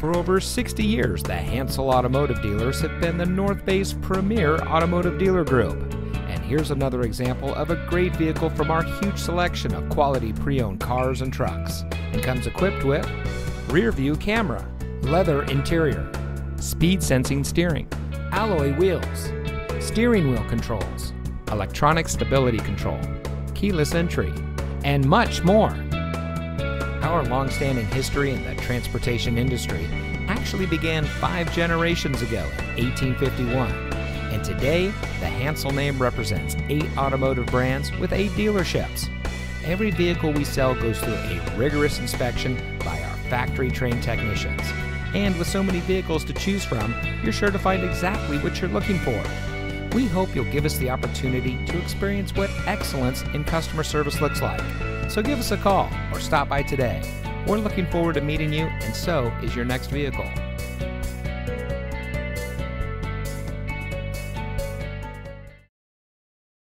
For over 60 years, the Hansel Automotive Dealers have been the North Bay's premier automotive dealer group. And here's another example of a great vehicle from our huge selection of quality pre owned cars and trucks. And comes equipped with rear view camera, leather interior, speed sensing steering, alloy wheels, steering wheel controls, electronic stability control, keyless entry, and much more. Our long-standing history in the transportation industry actually began five generations ago in 1851. And today, the Hansel name represents eight automotive brands with eight dealerships. Every vehicle we sell goes through a rigorous inspection by our factory trained technicians. And with so many vehicles to choose from, you're sure to find exactly what you're looking for. We hope you'll give us the opportunity to experience what excellence in customer service looks like. So give us a call or stop by today. We're looking forward to meeting you, and so is your next vehicle.